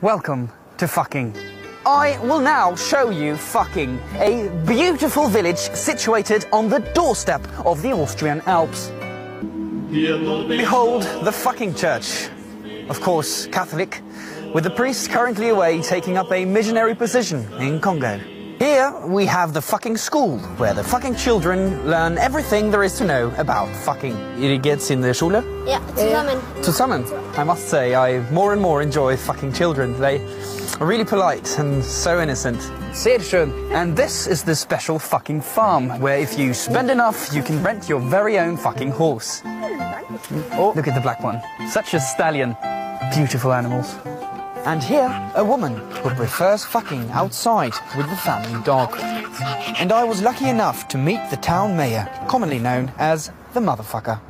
Welcome to fucking. I will now show you fucking a beautiful village situated on the doorstep of the Austrian Alps. Behold the fucking church. Of course, Catholic, with the priest currently away taking up a missionary position in Congo. Here we have the fucking school, where the fucking children learn everything there is to know about fucking. Ihr geht's in der Schule? Ja, zusammen. Eh, zusammen. I must say, I more and more enjoy fucking children. They are really polite and so innocent. Sehr schön. And this is the special fucking farm, where if you spend enough, you can rent your very own fucking horse. Oh, look at the black one. Such a stallion. Beautiful animals. And here, a woman who prefers fucking outside with the family dog. And I was lucky enough to meet the town mayor, commonly known as the motherfucker.